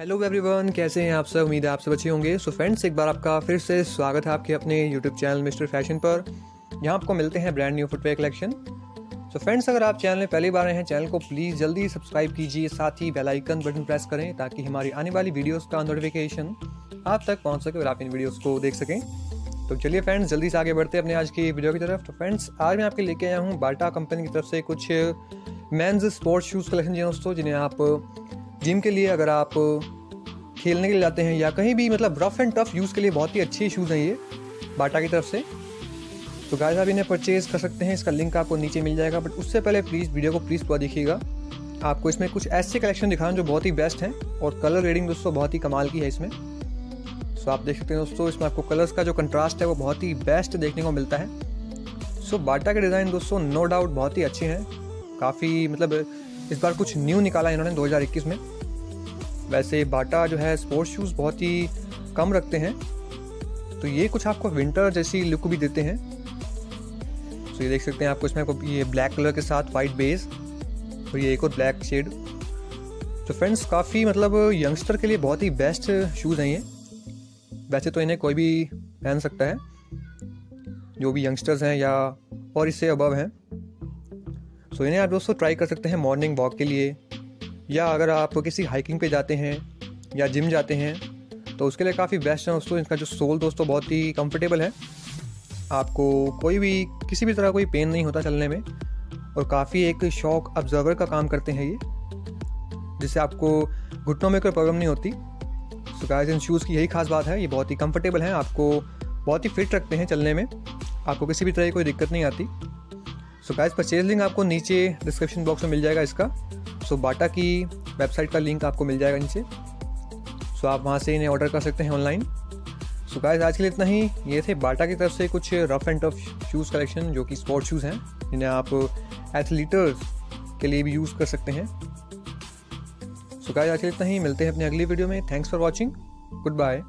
Hello everyone कैसे हैं आप सब? उम्मीद है आप सब अच्छे होंगे। सो फ्रेंड्स एक बार आपका फिर से स्वागत है आपके अपने यूट्यूब चैनल मिस्टर फ़ैशन पर। यहाँ आपको मिलते हैं brand new footwear collection so friends अगर आप चैनल में पहली बार आए हैं चैनल को प्लीज़ जल्दी सब्सक्राइब कीजिए। साथ ही बेल आइकन बटन प्रेस करें ताकि हमारी आने वाली वीडियोस का नोटिफिकेशन आप तक पहुँच सके और आप इन वीडियोस को देख सकें। तो चलिए फ्रेंड्स जल्दी से आगे बढ़ते हैं अपने आज की वीडियो की तरफ़। तो फ्रेंड्स आज मैं आपके लेके आया हूँ बाटा कंपनी की तरफ़ से कुछ मेंस स्पोर्ट्स शूज़ कलेक्शन जी दोस्तों, जिन्हें आप जिम के लिए अगर आप खेलने के लिए जाते हैं या कहीं भी मतलब रफ एंड टफ यूज़ के लिए बहुत ही अच्छे शूज़ हैं ये, बाटा की तरफ़ से। तो गाय आप इन्हें परचेज कर सकते हैं, इसका लिंक आपको नीचे मिल जाएगा बट उससे पहले प्लीज़ वीडियो को प्लीज़ पूरा देखिएगा। आपको इसमें कुछ ऐसे कलेक्शन दिखाना जो बहुत ही बेस्ट हैं, और कलर रेडिंग दोस्तों बहुत ही कमाल की है इसमें। सो आप देख सकते हैं दोस्तों, इसमें आपको कलर्स का जो कंट्रास्ट है वो बहुत ही बेस्ट देखने को मिलता है। सो बाटा के डिज़ाइन दोस्तों नो डाउट बहुत ही अच्छे हैं। काफ़ी मतलब इस बार कुछ न्यू निकाला इन्होंने 2021 में। वैसे बाटा जो है स्पोर्ट्स शूज़ बहुत ही कम रखते हैं। तो ये कुछ आपको विंटर जैसी लुक भी देते हैं। तो ये देख सकते हैं आपको इसमें आपको ये ब्लैक कलर के साथ वाइट बेस और ये एक और ब्लैक शेड तो फ्रेंड्स काफ़ी मतलब यंगस्टर के लिए बहुत ही बेस्ट शूज़ हैं ये। वैसे तो इन्हें कोई भी पहन सकता है, जो भी यंगस्टर्स हैं या और इससे अबव हैं। सो इन्हें आप दोस्तों ट्राई कर सकते हैं मॉर्निंग वॉक के लिए। या अगर आप किसी हाइकिंग पे जाते हैं या जिम जाते हैं तो उसके लिए काफ़ी बेस्ट है दोस्तों। इसका जो सोल दोस्तों, बहुत ही कंफर्टेबल है। आपको कोई भी, किसी भी तरह कोई पेन नहीं होता चलने में। और काफ़ी एक शौक ऑब्जर्वर का काम करते हैं ये, जिससे आपको घुटनों में कोई प्रॉब्लम नहीं होती। सो गाइस इन शूज़ की यही खास बात है, ये बहुत ही कंफर्टेबल हैं। आपको बहुत ही फिट रखते हैं चलने में। आपको किसी भी तरह की कोई दिक्कत नहीं आती। सो गाइस परचेज लिंक आपको नीचे डिस्क्रिप्शन बॉक्स में मिल जाएगा इसका। सो so, बाटा की वेबसाइट का लिंक आपको मिल जाएगा नीचे। सो so, आप वहाँ से इन्हें ऑर्डर कर सकते हैं ऑनलाइन सो गाइस आज के लिए इतना ही। ये थे बाटा की तरफ़ से कुछ rough and tough shoes collection जो कि स्पोर्ट शूज़ हैं जिन्हें आप एथलीटर्स के लिए भी यूज़ कर सकते हैं। सो so, गाइस आज के लिए इतना ही। मिलते हैं अपनी अगली वीडियो में। Thanks for watching goodbye